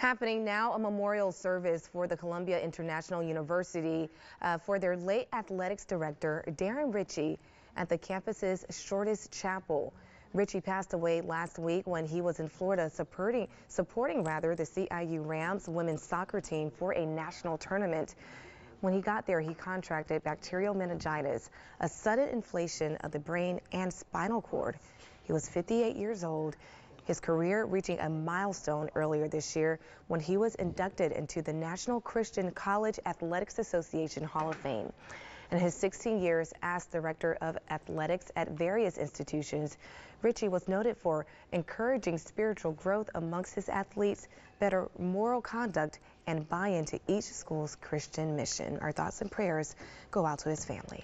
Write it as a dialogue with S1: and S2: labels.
S1: Happening now, a memorial service for the Columbia International University uh, for their late athletics director, Darren Ritchie, at the campus's Shortess Chapel. Ritchie passed away last week when he was in Florida supporting, supporting rather the CIU Rams women's soccer team for a national tournament. When he got there, he contracted bacterial meningitis, a sudden inflation of the brain and spinal cord. He was 58 years old his career reaching a milestone earlier this year when he was inducted into the National Christian College Athletics Association Hall of Fame. In his 16 years as director of athletics at various institutions, Ritchie was noted for encouraging spiritual growth amongst his athletes, better moral conduct, and buy-in to each school's Christian mission. Our thoughts and prayers go out to his family.